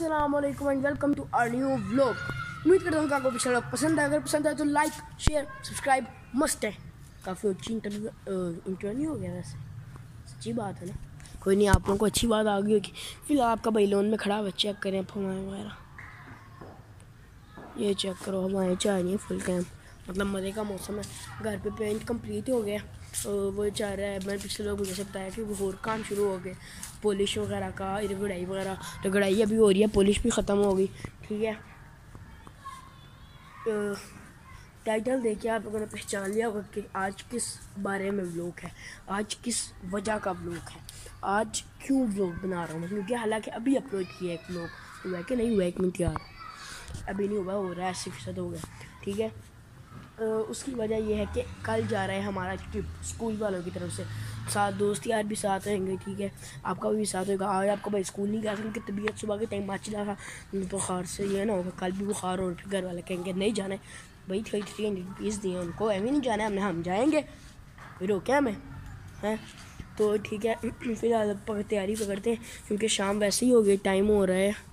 वालेकुम and welcome to our new vlog उम्मीद करता हूँ कि आपको पिछला व्लॉग पसंद है अगर पसंद आए तो लाइक शेयर सब्सक्राइब मस्त है। काफ़ी अच्छी इंटरव्यू इंटरव्यू हो गया वैसे। सच्ची बात है ना? कोई नहीं, आप लोगों को अच्छी बात आ गई होगी। फ़िलहाल आपका भाई लोन में खड़ा हुआ चेक करें हवाएँ वगैरह। ये चेक करो, हमारे चाह रही हैं फुल टाइम मतलब मज़े का मौसम है। घर पे पेंट कंप्लीट हो गया। वो चाह रहा है मैंने पिछले लोग मुझे बताया कि वो और काम शुरू हो गए पॉलिश वगैरह का रगड़ाई वगैरह रगड़ाई अभी हो रही है पॉलिश भी ख़त्म हो गई, ठीक है। टाइटल देखिए आप लोगों ने पहचान लिया होगा कि आज किस बारे में ब्लॉग है, आज किस वजह का ब्लॉग है, आज क्यों ब्लॉग बना रहा हूँ क्योंकि हालाँकि अभी अपलोड किया एक ब्लॉग हुआ है कि नहीं, हुआ एक मिनट यार, अभी नहीं हुआ, हो रहा है अस्सी फ़ीसद हो गया, ठीक है। उसकी वजह यह है कि कल जा रहा है हमारा ट्रिप स्कूल वालों की तरफ़ से। साथ दोस्त यार भी साथ रहेंगे, ठीक है? आपका भी साथ होगा। आज आपका भाई स्कूल नहीं गया क्योंकि तबीयत सुबह के टाइम मच रहा। था बुखार से ये ना होगा, कल भी बुखार और फिर घर वाले कहेंगे, नहीं जाना है। भाई थ्री थ्री हंड्रेड रुपीज़ दिए उनको। ऐसे नहीं जाना है, हमने, हम जाएँगे। फिर रोके हमें, हैं? तो ठीक है फिर तैयारी पकड़ते हैं, क्योंकि शाम वैसे ही हो गई टाइम हो रहा है।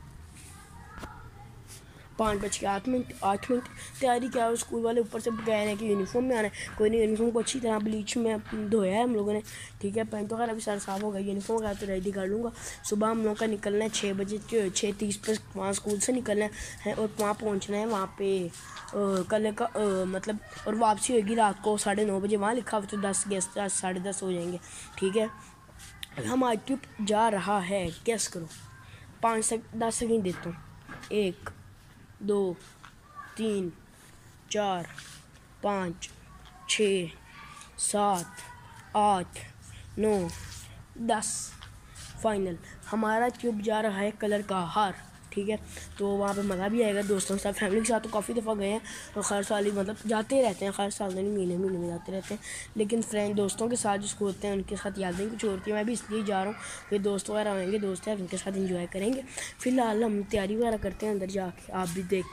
पाँच बज के आठ मिनट आठ मिनट। तैयारी क्या है? स्कूल वाले ऊपर से कह रहे हैं कि यूनिफॉर्म में आना है। कोई नहीं यूनिफॉर्म को अच्छी तरह ब्लीच में धोया है हम लोगों ने। ठीक है पैंट वगैरह भी सारा साफ़ हो गया यूनिफॉर्म वगैरह तो रेडी कर लूँगा। सुबह हम लोग का निकलना है छः बजे छः तीस पर। वहाँ स्कूल से निकलना है और वहाँ पहुँचना है वहाँ पे। कल का मतलब और वापसी होगी रात को साढ़े नौ बजे। वहाँ लिखा हुआ तो दस दस, साढ़े दस हो जाएँगे। ठीक है? हमारा ट्रिप जा रहा है। कैस करो। पाँच से दस सेकेंड देता हूँ। एक दो, तीन, चार, पाँच, छ, सात, आठ, नौ, दस। फाइनल हमारा क्यूब जा रहा है कलर का हार। ठीक है? तो वहाँ पे मज़ा भी आएगा दोस्तों के साथ। फैमिली के साथ तो काफ़ी दफ़ा गए हैं और हर साल ही मतलब जाते रहते हैं, हर साल नहीं, महीने महीने में जाते रहते हैं। लेकिन फ्रेंड दोस्तों के साथ जिसको होते हैं, उनके साथ यादें कुछ होती हैं मैं भी इसलिए जा रहा हूँ कि दोस्त वगैरह आएँगे, दोस्त हैं, उनके साथ इंजॉय करेंगे। फ़िलहाल हम तैयारी वगैरह करते हैं अंदर जाके, आप भी देख।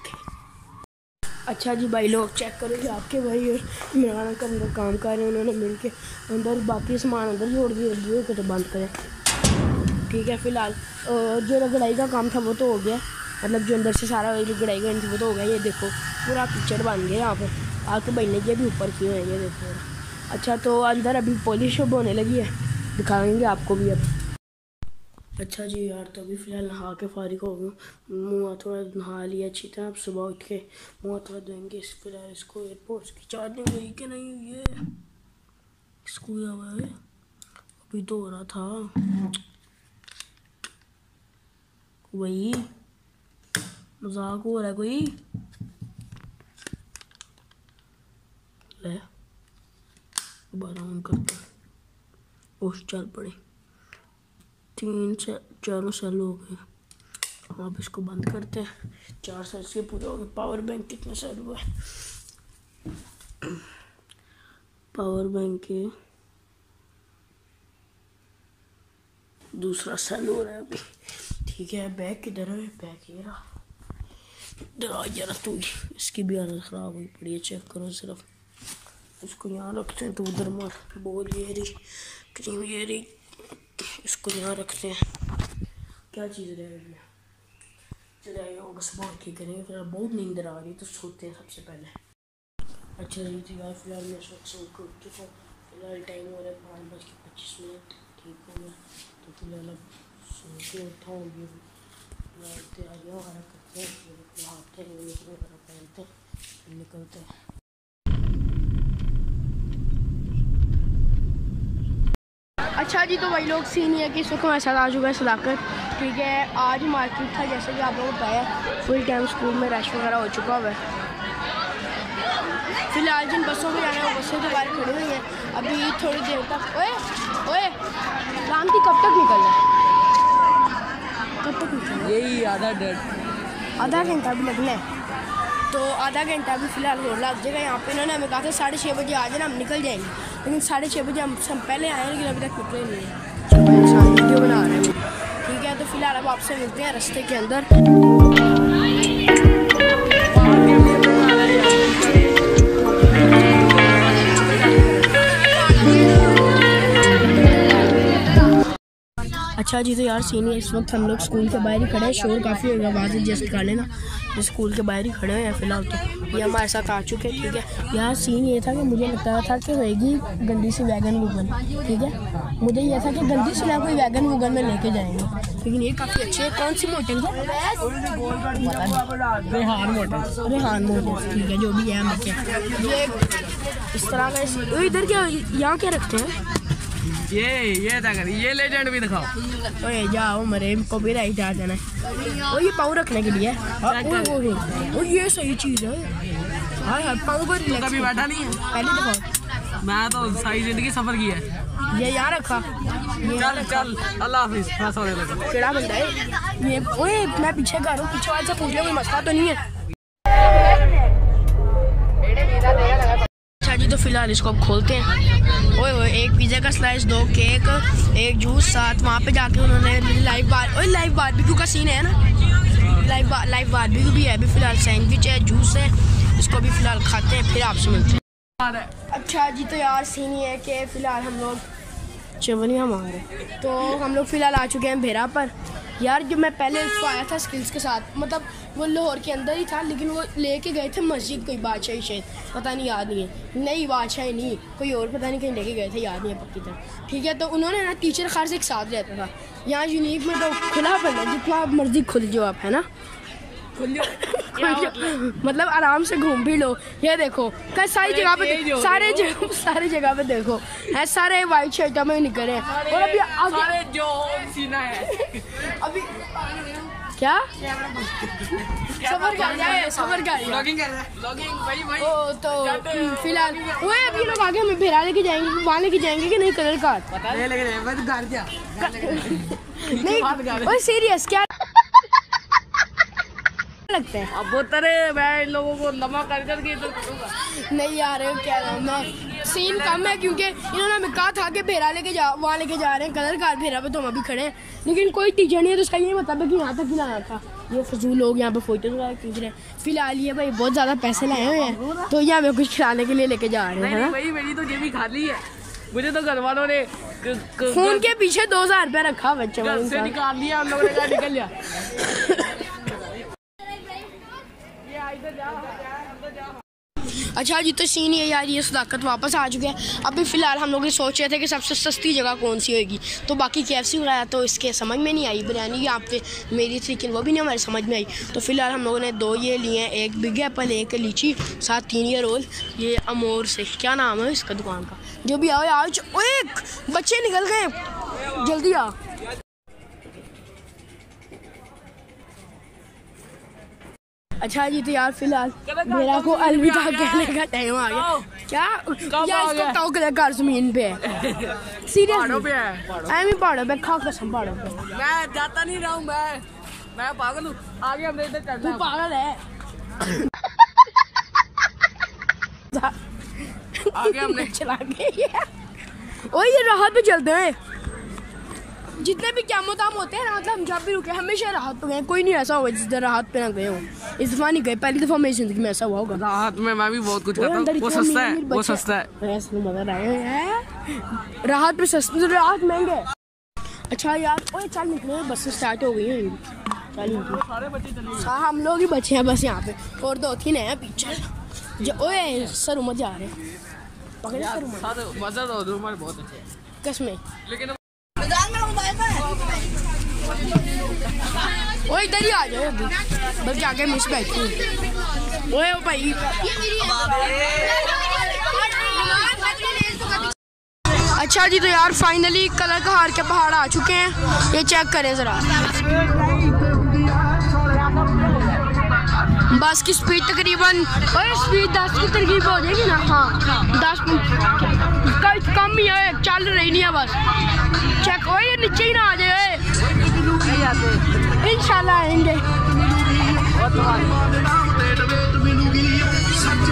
अच्छा जी भाई, लोग चेक करो कि आपके भाई और का अंदर काम कर रहे हैं उन्होंने मिल के अंदर बाकी सामान अंदर जोड़ दिए तो बंद करें। ठीक है, फ़िलहाल जो रगड़ाई का काम था वो तो हो गया। मतलब जो अंदर से सारा रगड़ाई का वो तो हो गया, ये देखो, पूरा पिक्चर बन गया यहाँ पर। आपके भाई ने भी ऊपर किए हैं, ये देखो। अच्छा तो अंदर अभी पॉलिश होने लगी है, दिखाएँगे आपको भी अब। अच्छा जी यार तो अभी फ़िलहाल नहा के फारिग हो गया मुँह थोड़ा नहा लिया, अच्छी तरह। अब सुबह उठ के मुँह थोड़ा धोएँगे, इस फ़िलहाल इसको एयरपोर्ट की चार्जिंग हुई कि नहीं हुई है? इसको हुआ है? अभी तो हो रहा था। वही मज़ाक हो रहा है कोई? ले, दोबारा करते उस चल पड़े। तीन से चारों सेल हो गए। अब इसको बंद करते हैं। चार सेल से पूरा हो गया पावर बैंक कितने सेल हुआ? पावर बैंक के दूसरा सेल हो रहा है अभी। ठीक है? बैग किधर है? बैग ये रहा इधर जरा तू। इसकी भी हालत ख़राब हुई पड़ी है चेक करो सिर्फ़। इसको यहाँ रखते हैं तो उधर मार। बोल ये रही, क्रीम ये रही। इसको यहाँ रखते हैं। क्या चीज़ रह गई चले बस बहुत ठीक करेंगे। फिर बहुत नींद आ रही तो सोते हैं सबसे पहले। अच्छा जी थी यार फ़िलहाल मैं सोच सो उठ चुका हूँ फ़िलहाल टाइम हो रहा है पाँच बज के पच्चीस मिनट। ठीक हो गया। तो फ़िलहाल अब सो के उठाऊँगी तैयारियाँ वगैरह करते हैं नहाते हैं अच्छा जी तो वही लोग सीन है कि इस वक्त हमारे साथ आ चुका है सदाकत। ठीक है, आज मार्केट था, जैसे कि आप लोगों को बताया फुल टाइम स्कूल में रश वगैरह हो चुका हुआ है। फ़िलहाल जिन बसों में जाना है, वो बसें तो बाहर खड़ी हुई हैं। अभी थोड़ी देर तक ओए ओए, राम की कब तक निकलना है? कब तक यही आधा डेढ़। आधा घंटा भी लगना है। तो आधा घंटा भी फ़िलहाल हो लग जाएगा यहाँ पे। इन्होंने हमें कहा था साढ़े छः बजे आ जाना हम निकल जाएँगे। लेकिन साढ़े छः बजे हम हम पहले आए लेकिन अभी तक निकले नहीं हैं। वीडियो बना रहे हैं ठीक है तो फ़िलहाल अब आपसे मिलते हैं रास्ते के अंदर। अच्छा जी तो यार सीन है इस वक्त हम लोग स्कूल के बाहर ही खड़े हैं। शोर काफ़ी होगा आवाज़ एडजस्ट कर लेना तो स्कूल के बाहर ही खड़े हैं फ़िलहाल तो। ये हमारे साथ आ चुके हैं ठीक है। यार सीन ये था कि मुझे लगता था कि होएगी गंदी सी वैगन वूगन ठीक है। मुझे ये था कि गंदी सी ना कोई वैगन वूगन में लेके जाएँगे। लेकिन ये काफ़ी अच्छे है। कौन सी मोटर्स है? रेहान मोटर रेहान मोटर्स ठीक है जो भी है ये इस तरह का इधर क्या यहाँ क्या रखते हैं? ये ये क्या कर ये लेजेंड भी दिखाओ। ओए जाओ मरे कॉपीराइट आ जाना है ओ ये पाँव रखने के लिए। है हाँ, ओए, ओए, ओ ये सही चीज़ है। हाँ हाँ पाँव तो रिलैक्स कभी बैठा नहीं है? पहले दिखाओ। मैं तो सारी ज़िंदगी सफ़र की है। ये यहाँ रखा। ये चल चल अल्लाह हाफिज। सोने लगा बंदा है? ये ओए मैं पीछे घर हूँ पीछे वाले से पूछ ले कोई मसला तो नहीं है अच्छा जी तो फ़िलहाल इसको अब खोलते हैं। ओए ओए एक पिज़्ज़ा का स्लाइस दो केक एक जूस साथ वहाँ पे जाके उन्होंने लाइव बार ओए लाइव बारबेक्यू का सीन है ना? लाइव बा, लाइव बारबेक्यू भी है? अभी फ़िलहाल सैंडविच है जूस है इसको भी फ़िलहाल खाते हैं फिर आपसे मिलते हैं। अच्छा जी तो यार सीन ये है कि फ़िलहाल हम लोग चवनिया मांग रहे तो हम लोग फ़िलहाल आ चुके हैं भेरा पर। यार जब मैं पहले इसको आया था स्किल्स के साथ मतलब वो लाहौर के अंदर ही था, लेकिन वो लेके गए थे मस्जिद, कोई बादशाही शायद, पता नहीं, याद नहीं है। नहीं, बादशाही नहीं, कोई और पता नहीं कहीं लेके गए थे, याद नहीं है पक्की तरह। ठीक है तो उन्होंने ना टीचर खार से एक साथ रहता था। यहाँ यूनिक में तो खुला पड़ा जितना मर्ज़ी खुल जाओ आप, है ना? मतलब आराम से घूम भी लो। ये देखो कल सारी जगह पे सारे जगह सारे जगह पे देखो। है सारे वाइट शर्ट में निकले हैं। और अभी आगे सारे जो सीना है। अभी क्या? सबर कर जाए सबर कर लॉगिंग कर रहा भाई भाई ओ तो फ़िलहाल वो अभी लोग आगे हमें फिरा लेके जाएँगे वहाँ लेके जाएँगे कि नहीं कलर का ले लेके मैं घर जा नहीं सीरियस क्या लगता है। अब वो तेरे मैं इन लोगों को लंबा कर करके तो नहीं यार क्या? नाम है सीन कम है क्योंकि इन्होंने हमें कहा था कि भेरा लेके जा वहाँ लेके जा रहे हैं कलर कार भेरा पे तो हम अभी खड़े हैं। लेकिन कोई टीचर नहीं है तो उसका ये मतलब है कि यहाँ तक ही लाना था। ये फजूल लोग यहाँ पे फ़ोटो खींच रहे हैं। फ़िलहाल ये भाई बहुत ज़्यादा पैसे लाए हुए हैं तो ये हमें कुछ खिलाने के लिए लेके जा रहे हैं नहीं है? भाई मेरी तो जेबी खाली है। मुझे तो घर वालों ने फ़ोन के पीछे दो हज़ार रुपया रखा बच्चे निकाल दिया उन लोगों ने निकल जा। अच्छा जी तो सीन ये यार, ये सदाकत वापस आ चुके हैं। अभी फ़िलहाल हम लोग ये सोच रहे थे कि सबसे सस्ती जगह कौन सी होगी? तो बाकी के एफ़ वगैरह तो इसके समझ में नहीं आई, बिरयानी यहाँ पे मेरी थी, लेकिन वो भी नहीं हमारे समझ में आई। तो फ़िलहाल हम लोगों ने दो ये लिए हैं, एक बिग एप्पल, एक लीची, साथ तीन ये रोल। ये अमोर से, क्या नाम है इसका दुकान का? जो भी आओ आज एक बच्चे निकल गए। जल्दी आ अच्छा जी तो यार फ़िलहाल मेरा को अलविदा कहने का टाइम आ गया। क्या? यार इसको टोक दे कर ज़मीन पे पहाड़ों सीरियसली पे है। एम ही पहाड़ों पे खा कसम पहाड़ों पे। मैं जाता नहीं रहा हूँ मैं। मैं पागल हूँ। आगे हमने इधर तू पागल है। आगे हमने चला गए ओए ये राहत पे चलते हैं। जितने भी क्या मुताम होते हैं ना मतलब हम जब भी रुके हमेशा राहत पे गए कोई नहीं ऐसा होगा जिस तरह राहत पे ना गए हो। इस दफ़ा नहीं गए पहली दफ़ा मेरी ज़िंदगी में ऐसा हुआ होगा। राहत में मैं भी बहुत कुछ करता हूँ। वो सस्ता है वो सस्ता है। तो मगर आए हैं। राहत पे सस्ते तो राहत महँगे। अच्छा यार ओए चल निकले बस स्टार्ट हो गई है। चल निकले। सारे बच्चे चले हाँ हम लोग ही बचे हैं बस यहाँ पे। और दो तीन हैं पीछे। ओए सर उमर जा रहे हैं। उमर। मज़ा तो रूमर बहुत अच्छे हैं। कसमें। लेकिन ओए, इधर ही आ जाओ बल्कि आगे मिस बैठी। ओए भाई। अच्छा जी तो यार फाइनली कलर का हार के पहाड़ आ चुके हैं। ये चेक करें ज़रा। बस की स्पीड तकरीबन ओए स्पीड दस की तकरीब हो जाएगी ना? हाँ दस कम ही है, चल रही नहीं है बस। चेक ओए नीचे ही ना आ जाए ओए इंशाल्लाह आएँगे।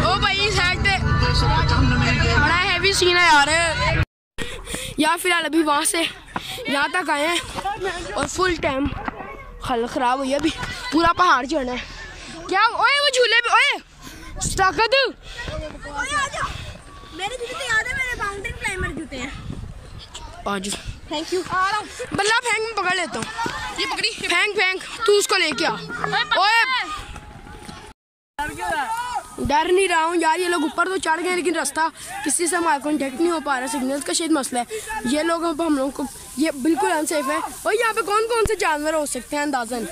ओ भाई साइड पे। बड़ा हैवी सीन है यार। यार फ़िलहाल अभी वहाँ से यहाँ तक आए हैं और फुल टाइम खल खराब हुई अभी। पूरा पहाड़ चढ़ना है। क्या? ओए वो झूले पे ओए ताकत। मेरे जूते याद है मेरे माउंटेन क्लाइंबर जूते हैं। आज। थैंक यू आ रहा हूँ। बल्ला फेंक मैं पकड़ लेता हूँ। ये पकड़ी। फेंक फेंक। तू उसको लेके आ। ओए। डर क्यों रहा डर नहीं रहा हूँ यार ये लोग ऊपर तो चढ़ गए लेकिन रास्ता किसी से हमारा कॉन्टेक्ट नहीं हो पा रहा। सिग्नल का शायद मसला है। ये लोग अब हम लोग को ये बिल्कुल अनसेफ है। और यहाँ पे कौन कौन से जानवर हो सकते हैं अंदाजन?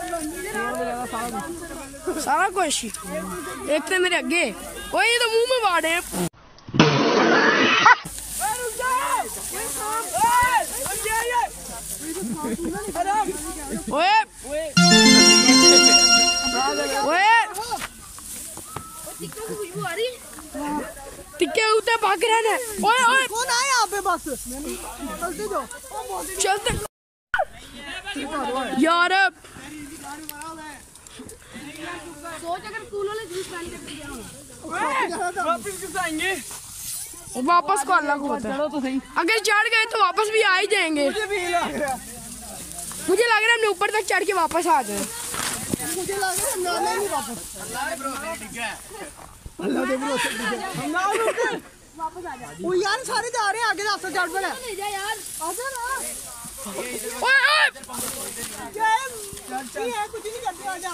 सारा कुछ। एक तो मेरे आगे ओए ये तो मुँह में बाढ़ है। ओए ओए टिक्के उते भाग रहे हैं। ओए ओए। कौन आया यहाँ पे बस? जाओ। चलते। यार वापिस किस आएँगे वापस को को होता है। चलो तो सही अगर चढ़ गए तो वापस भी आ ही जाएँगे। मुझे भी लग रहा है मुझे लग रहा है हमने ऊपर तक चढ़ के वापस आ गए। मुझे लग रहा है हम नहीं वापस। अल्लाह दे ब्रो हम ना रुके वो यार सारे जा रहे हैं आगे रास्ता चढ़ पड़े। ले जा यार। आजा ना ओए ओए ये कुछ नहीं करते आजा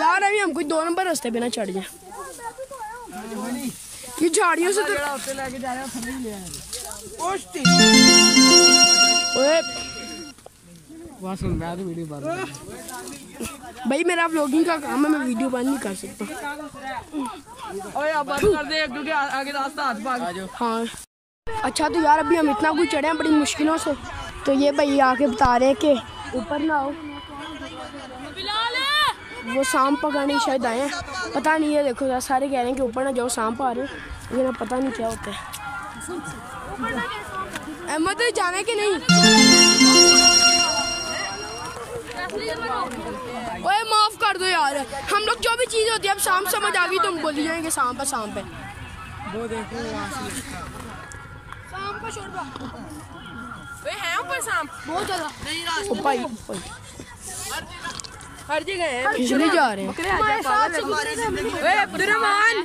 यार अभी हम कोई दो नंबर रास्ते पे ना चढ़ जाए। ये झाड़ियों से तो लेके जा रहे हो वहाँ सुन मैं तो वीडियो बात भाई मेरा व्लॉगिंग का काम है मैं वीडियो बंद नहीं कर सकता। ओए अब बंद कर दे क्योंकि आगे रास्ता हाथ भाग। हाँ। अच्छा तो यार अभी हम इतना कुछ चढ़े हैं बड़ी मुश्किलों से। तो ये भाई आके बता रहे हैं कि ऊपर ना आओ। वो सांप पकड़ने शायद आए हैं। पता नहीं है देखो यार सारे कह रहे हैं कि ऊपर ना जाओ सांप आ रहे हैं। लेकिन पता नहीं क्या होता है। अहमद जाना है कि नहीं? ओए माफ़ कर दो यार। हम लोग जो भी चीज़ होती है अब शाम समझ आ गई तो हम बोली जाएँगे शाम पर शाम पे। वो देखो शाम से। सांप का शोरबा वे हैं ऊपर शाम? बहुत ज़्यादा। नहीं रास्ते भाई, हर जगह है खिचड़ी जा रहे हैं। ओए अब्दुर्रहमान।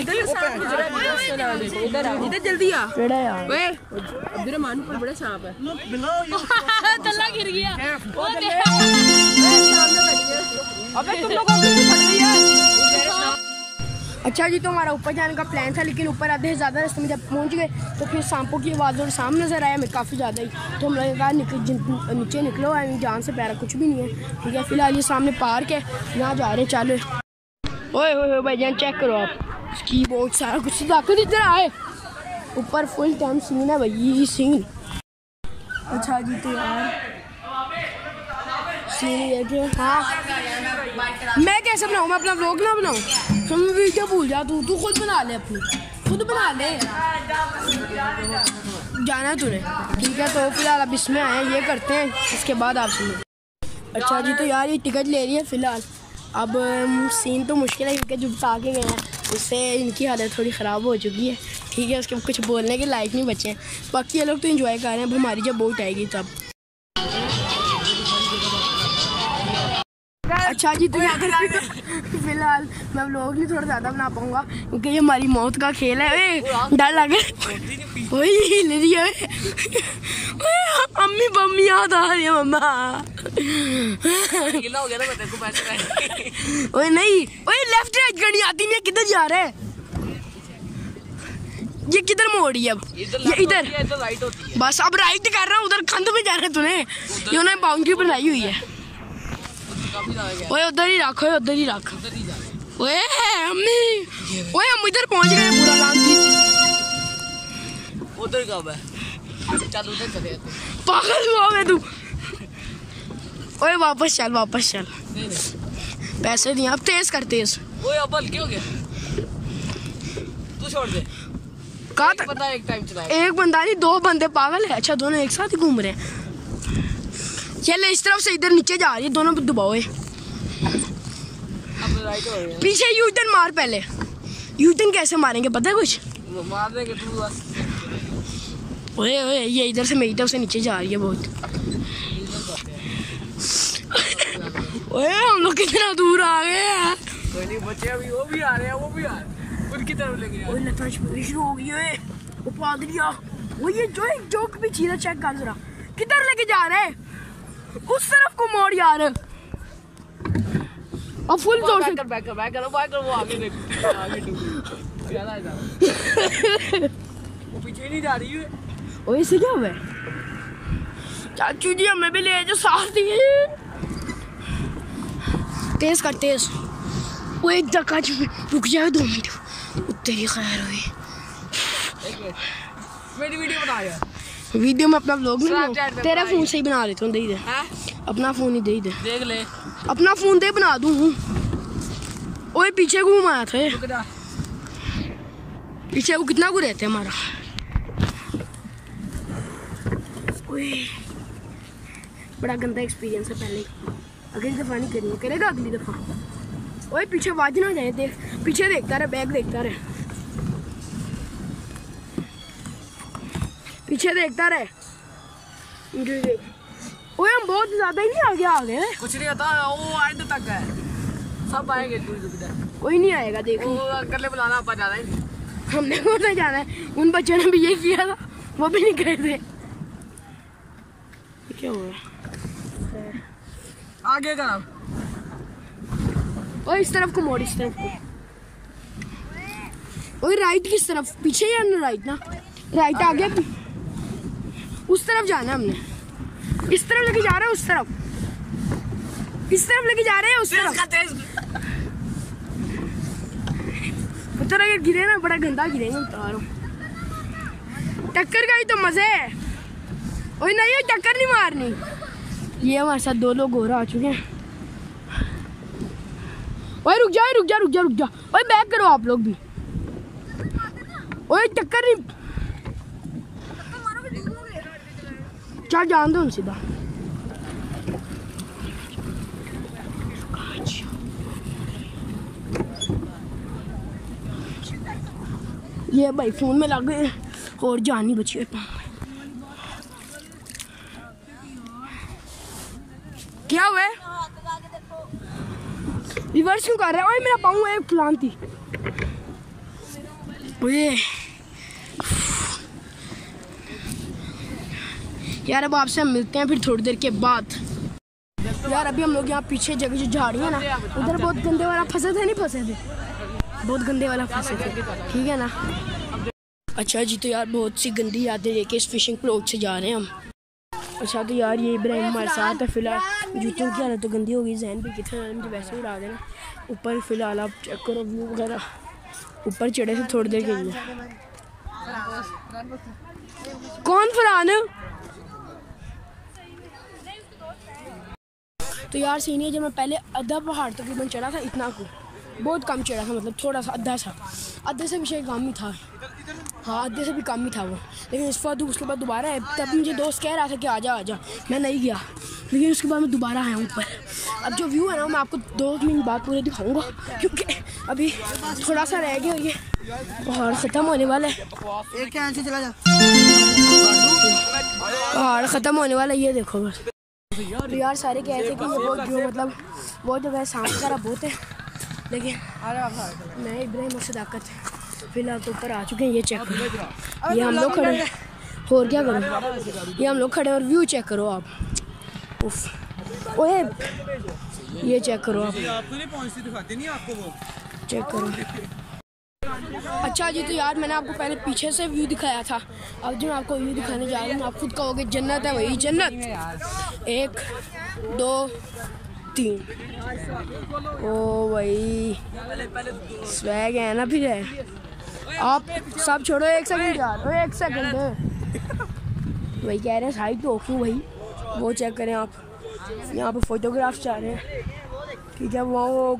इधर सांप गुजरा है। इधर आ इधर जल्दी आ। केड़ा यार। ओए अब्दुर्रहमान ऊपर बड़ा सांप है। तल्ला गिर गया। वो अबे तुम लोगों को पकड़ लिया। अच्छा जी तो हमारा ऊपर जाने का प्लान था, लेकिन ऊपर आधे ज़्यादा रास्ते में जब पहुँच गए तो फिर सांपों की आवाज़ और सामने नज़र आया हमें काफ़ी ज़्यादा ही। तो हम लोगों कहा, निकल नीचे निकलो, आई जान से प्यारा कुछ भी नहीं है। ठीक है, फ़िलहाल ये सामने पार्क है, यहाँ जा रहे चलो। ओए ओए भाई जान चेक करो आप। इसकी बहुत सारा कुछ ताकत इधर आए। ऊपर फुल टाइम सीन है भाई सीन अच्छा जी तो यार सीन ये हाँ मैं कैसे बनाऊँ? मैं अपना व्लॉग ना बनाऊँ? फिर मैं वीडियो भूल जा तू तू खुद बना ले अपनी खुद बना ले जाना है तूने। ठीक है तो फ़िलहाल अब इसमें आए ये करते हैं, इसके बाद आप सुनो। अच्छा जी तो यार ये टिकट ले रही है फ़िलहाल। अब सीन तो मुश्किल है, क्योंकि जो बता के गए हैं, उससे इनकी हालत थोड़ी ख़राब हो चुकी है। ठीक है, उसके कुछ बोलने के लायक नहीं बचे हैं। बाकी ये लोग तो इन्जॉय कर रहे हैं, अब हमारी जब बोट आएगी तब। अच्छा जी तो यहाँ फ़िलहाल। मैं व्लॉग नहीं थोड़ा ज़्यादा बना पाऊँगा क्योंकि ये हमारी मौत का खेल है। डर लगे। वही हिल रही है अम्मी बम्मी याद आ रही है मम्मा। हो ओए नहीं। ओए लेफ़्ट राइट करनी आती नहीं किधर जा रहा है? ये किधर मोड़ी है अब? ये इधर। बस अब राइट कर रहा हूँ उधर खंड में जाना है तूने। ये उन्होंने बाउंड्री बनाई हुई है। ओए उधर ही रख उधर ही रख। ही ओए अम्मी। ओए हम इधर पहुँच गए हैं पूरा लान की उधर कब है? चल उधर चले पागल हुआ मैं तू। ओए वापस चल वापस चल। नहीं नहीं। पैसे दिए अब तेज कर तेज ओए अब हल्के हो गया? तू छोड़ दे। कहा एक बंदा एक टाइम चलाए एक बंदा नहीं दो बंदे पागल है। अच्छा दोनों एक साथ ही घूम रहे हैं। चल इस तरफ़ से इधर नीचे जा रही है दोनों दबाओ हो पीछे यू टर्न मार पहले। यू टर्न कैसे मारेंगे पता है कुछ? ओए ओए ये इधर से मेरी तरफ़ से नीचे जा रही है बहुत। ओए हम लोग कितना दूर आ गए हैं। कोई नहीं बच्चे अभी वो भी आ रहे हैं वो भी आ रहे हैं। उनकी तरफ़ ओए लता शुरू हो गई ओए। वो पागलिया। वो ये जो एक जोक भी चीरा चेक कर जरा। किधर लेके जा रहे हैं? उस तरफ़ को मोड़ यार। अब फुल ज़ोर से कर बैक कर बैक करो बैक करो वो आगे देख। आगे डूब है ज़्यादा। वो पीछे नहीं जा रही है। ओए इसे क्या हुआ? चाचू जी हमें भी ले जो साथ दिए। तेज कर तेज। वो एक धक्का जो रुक जाए दो मिनट। तेरी खैर हुई। मेरी वीडियो बना यार। वीडियो में अपना व्लॉग नहीं तेरा फ़ोन से ही बना लेता हूँ दे। दे अपना फ़ोन ही दे दे। देख ले। अपना फ़ोन दे बना दूँ। ओए पीछे घूम आया था पीछे वो कितना को रहते हैं हमारा बड़ा गंदा एक्सपीरियंस है पहले। अगली दफ़ा नहीं करनी करेगा अगली दफ़ा? ओए पीछे आवाज़ ना जाए देख। पीछे देखता रहे बैग देखता रहे। पीछे देखता रहे। ओए हम बहुत ज़्यादा ही नहीं आगे आ गए कुछ नहीं होता वो एंड तक है। सब आएँगे तू कोई नहीं आएगा देख कर ले। बुलाना अपन ज़्यादा ही हमने को नहीं जाना है। उन बच्चों ने भी ये किया था वो भी नहीं गए थे। क्या हुआ? आगे का और इस तरफ़ को मोड़ इस तरफ़ को और राइट किस तरफ़? पीछे या ना राइट ना? राइट आ गया उस तरफ़ जाना है हमने। इस तरफ़ लेके जा रहे हैं उस तरफ़। इस तरफ़ लेके जा रहे हैं उस तरफ़। पत्थर अगर गिरे ना बड़ा गंदा गिरेगा उतारो। टक्कर का ही तो मज़े है। ओए नहीं टक्कर नहीं मारनी। ये हमारे साथ दो लोग और आ चुके हैं। ओए रुक जा रुक जा रुक जा रुक जा ओए बैक करो आप लोग भी। ओए टक्कर नहीं। चल जान दो सीधा ये भाई फ़ोन में लग गए और जान नहीं बची है क्या हुआ है रिवर्स क्यों कर रहा है मेरा पाँव एक प्लान ओए यार अब आपसे हम मिलते हैं फिर थोड़ी देर के बाद। यार अभी हम लोग यहाँ पीछे जगह जो झाड़ी है ना, उधर बहुत गंदे वाला फंसे थे, नहीं फंसे थे? बहुत गंदे वाला फंसे थे, ठीक है ना? अच्छा जी तो यार बहुत सी गंदी यादें लेके इस फिशिंग प्लॉट से जा रहे हैं हम। अच्छा तो यार ये इब्राहिम हमारे साथ है, फ़िलहाल जूतों की हालत तो गंदी हो गई, जहन भी कितना वैसे उड़ा देना। ऊपर फ़िलहाल आप चेक करो व्यू वगैरह। ऊपर चढ़े थे थोड़ी देर के लिए। कौन फरहान? तो यार सीन है जब मैं पहले आधा पहाड़ तकरीबन चढ़ा था इतना को बहुत कम चढ़ा था मतलब थोड़ा सा आधा सा। आधे से भी शायद कम ही था। हाँ आधे से भी कम ही था वो। लेकिन इस बार उसके बाद दोबारा है तब मुझे दोस्त कह रहा था कि आजा आजा। मैं नहीं गया। लेकिन उसके बाद मैं दोबारा आया ऊपर। अब जो व्यू है ना मैं आपको दो मिनट बाद पूरे दिखाऊँगा। क्योंकि अभी थोड़ा सा रह गया ये। पहाड़ ख़त्म होने वाला है। एक यहाँ चला जा। पहाड़ ख़त्म होने वाला है ये देखो बस। तो यार सारे कह रहे थे कि ये बहुत जो मतलब बहुत जगह है सांप वगैरह बहुत है। लेकिन मैं इब्राहिम और सदाकत फ़िलहाल तो ऊपर आ चुके हैं ये चेक करो। ये हम लोग खड़े और क्या करो? ये हम लोग खड़े और व्यू चेक करो आप। उफ। ओए ये चेक करो आप। चेक करो। अच्छा जी तो यार मैंने आपको पहले पीछे से व्यू दिखाया था। अब जो मैं आपको व्यू दिखाने जा रहा हूँ, आप खुद कहोगे जन्नत है वही जन्नत। एक, दो, तीन। ओ भाई स्वैग है ना फिर है। आप सब छोड़ो, एक सेकंड यार एक सेकंड वही कह रहे हैं साइड तो क्यों भाई वो चेक करें आप। यहाँ पे फोटोग्राफ्स चाह रहे हैं। ठीक है वहाँ वो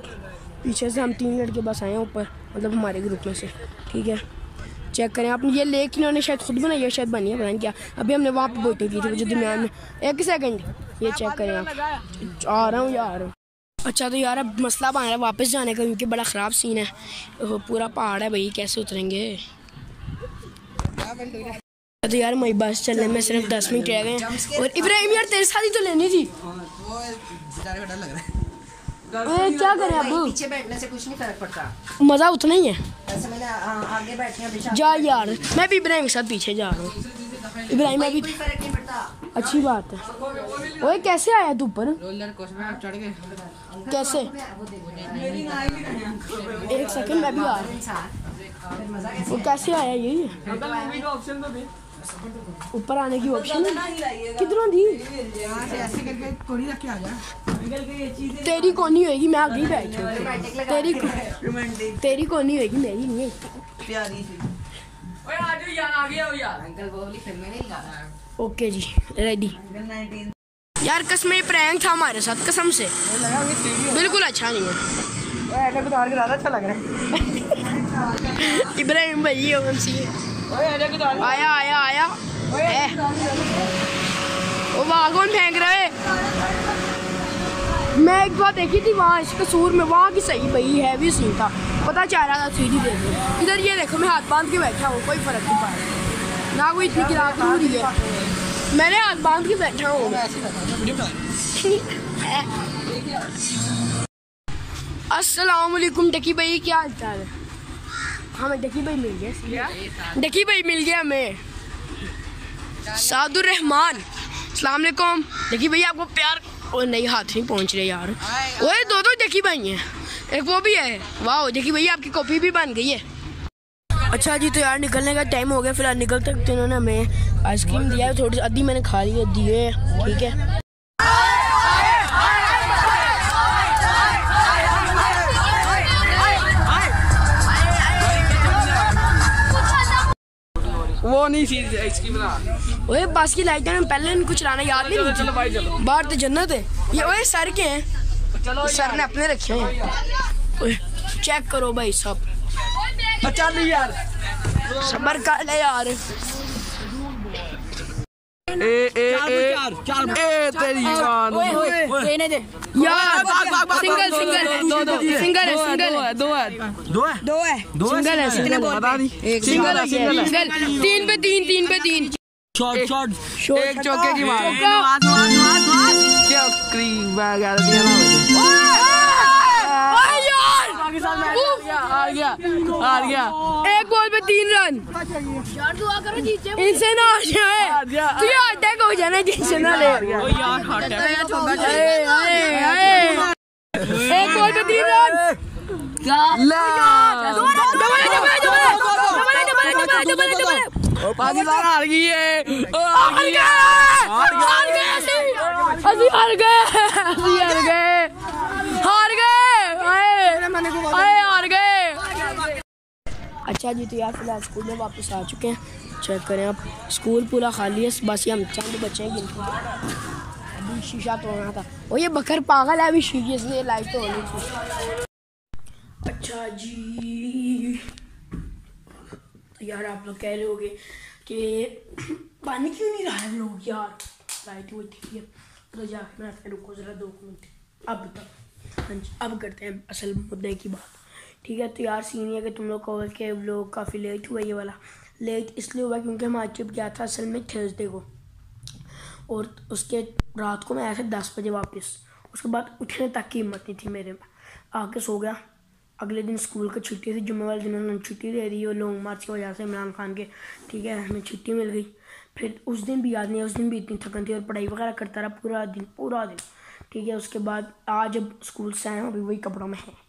पीछे से हम तीन लड़के बस आए हैं ऊपर। मतलब हमारे ग्रुप में से, ठीक है? चेक करें। आप ये लेक इन्होंने शायद खुद बनाई है, शायद बनी है, पता नहीं क्या। अभी हमने वहाँ पे बोटिंग की थी जो दरमियान में एक सेकंड ये चेक करें आप। आ रहा हूँ या आ रहा हूँ। अच्छा तो यार, अब मसला बन रहा है वापस जाने का, क्योंकि बड़ा ख़राब सीन है। पूरा पहाड़ है भाई, कैसे उतरेंगे? तो यार मेरी बस चलने में सिर्फ़ दस मिनट रह गए हैं। और इब्राहिम यार, तेरे साथ ही तो लेनी थी। क्या करें अब? पीछे बैठने से कुछ नहीं फ़र्क पड़ता। मज़ा उतना ही है। ऐसे मैंने आ, आगे बैठे जा यार मैं भी इब्राहिम के साथ पीछे जा रहा हूँ। इब्राहिम अभी कोई फ़र्क नहीं पड़ता। अच्छी बात है। ओए कैसे आया तू ऊपर? रोलर कोस्टर में आप चढ़ गए। कैसे? एक सेकंड मैं भी आ रहा हूँ। वो कैसे आया ये ऊपर आने की ऑप्शन किधरों दी यहाँ से ऐसे करके कोड़ी रख के आ जा। तेरी कोनी होएगी मैं आगे ही बैठी तेरी तेरी कोनी होएगी मेरी नहीं। ओके जी रेडी यार कसम ये प्रैंक था हमारे साथ कसम से। बिल्कुल अच्छा नहीं है। ऐसे गुजार के ज़्यादा अच्छा लग रहा है। इब्राहिम भाई ये आया आया आया। वो कौन फेंक रहा है? मैं एक बार देखी थी वहाँ इस कसूर में। वहाँ की सही भाई है भी सीन था। पता चल रहा था सीधी देख इधर ये देखो मैं हाथ बाँध के बैठा हूँ कोई फ़र्क नहीं पड़। ना कोई इतनी गिरावट हो रही है। मैंने हाथ बाँध के बैठा हूँ। अस्सलाम वालेकुम डकी भाई क्या हाल चाल है? हमें डकी भाई मिल गया डकी भाई मिल गया हमें। सादुर रहमान सलाम वालेकुम डकी भाई आपको प्यार ओ नहीं हाथ नहीं पहुँच रहे यार। ओए दो दो डकी भाई हैं। एक वो भी है। वाह डकी भैया आपकी कॉपी भी बन गई है। अच्छा जी तो यार निकलने का टाइम हो गया। फ़िलहाल निकलते वक्त इन्होंने हमें आइसक्रीम दिया है। थोड़ी सी आधी मैंने खा ली है दिए ठीक है। नहीं चीज़ आइसक्रीम ना ओए बस की लाइट में पहले इनको लाना याद नहीं चलो भाई चलो। बाहर तो जन्नत है। ये ओए सर के हैं। चलो सर ने अपने रखे हैं। ओए, चेक करो भाई सब। चल यार। सबर कर ले यार। ए ए ए ए तेरी जान यार सिंगल सिंगल सिंगल है सिंगल है दो है दो है दो है सिंगल है सिंगल पता नहीं सिंगल है सिंगल तीन पे तीन तीन पे तीन शॉट शॉट एक चौके की मार चौका। चौकरी वगैरह दिया ना ओए यार हार गया हार गया एक बॉल पे तीन रन यार दुआ करो जीत इनसे ना हो जाए तुझे अटैक हो जाना जिनसे ना ले ओ यार हार्ट अटैक एक बॉल पे तीन रन ला पाकिस्तान हार गई है हार गई हार गए हार गए। अच्छा जी तो यार फ़िलहाल स्कूल में वापस आ चुके हैं। चेक करें आप। स्कूल पूरा खाली है। बस ये हम चंद बच्चे हैं अभी शीशा तोड़ना था। और ये बकर पागल है। अभी शीशे से लाइट तो होनी चाहिए अच्छा जी। तो यार आप लोग कह रहे होगे कि पानी क्यों नहीं रहा है लोग? यार लाइट हुई ठीक है। तो जाके मैं रुको ज़रा दो मिनट। अब बताओ हाँ जी। अब करते हैं असल मुद्दे की बात। ठीक है तो यार सीन ये कि तुम लोग कहो कि लोग काफ़ी लेट हुआ ये वाला। लेट इसलिए हुआ क्योंकि हमारा ट्रिप गया था असल में थर्सडे को। और उसके रात को मैं आया था दस बजे वापस। उसके बाद उठने तक की हिम्मत नहीं थी मेरे में। आके सो गया। अगले दिन स्कूल का छुट्टी थी, जुम्मे वाले दिन उन्होंने छुट्टी दे दी और लॉन्ग मार्च की वजह से इमरान खान के, ठीक है, हमें छुट्टी मिल गई। फिर उस दिन भी याद नहीं उस दिन भी इतनी थकन थी और पढ़ाई वगैरह करता रहा पूरा दिन पूरा दिन। ठीक है, उसके बाद आज जब स्कूल से आए अभी वही कपड़ों में है।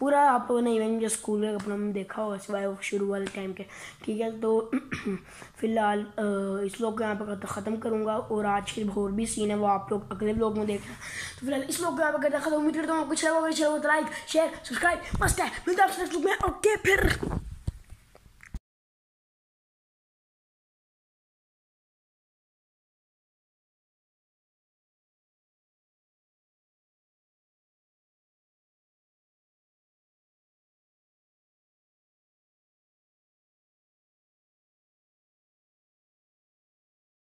पूरा आप लोगों ने इवेंट जो स्कूल के कपड़ों में देखा होगा, सिवाय वो शुरू वाले टाइम के। ठीक है तो फ़िलहाल इस लोग को यहाँ पर ख़त्म करूँगा और आज फिर और भी सीन है, वो आप लोग अगले ब्लॉग में देख रहे हैं तो फ़िलहाल इस लोग को यहाँ पर करता ख़त्म। उम्मीद करता हूँ आपको लगा लगा लाइक शेयर सब्सक्राइब मस्त है। मिलता है ओके फिर।